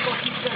de.